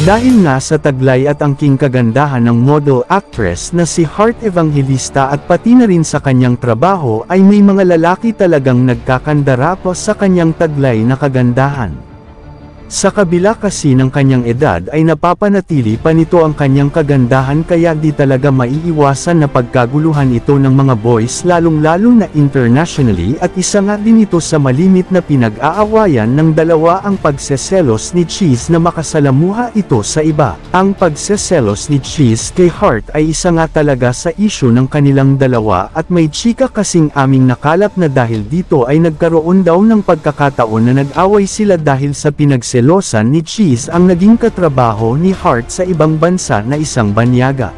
Dahil nga sa taglay at angking kagandahan ng model actress na si Heart Evangelista at pati na rin sa kanyang trabaho ay may mga lalaki talagang nagkakandara po sa kanyang taglay na kagandahan. Sa kabila kasi ng kanyang edad ay napapanatili pa nito ang kanyang kagandahan kaya di talaga maiiwasan na pagkaguluhan ito ng mga boys lalong-lalo na internationally at isa nga din ito sa malimit na pinag-aawayan ng dalawa ang pagseselos ni Cheese na makasalamuha ito sa iba. Ang pagseselos ni Cheese kay Hart ay isa nga talaga sa issue ng kanilang dalawa at may chika kasing aming nakalap na dahil dito ay nagkaroon daw ng pagkakataon na nag-away sila dahil sa pinagselos selosan ni Cheese ang naging katrabaho ni Hart sa ibang bansa na isang banyaga.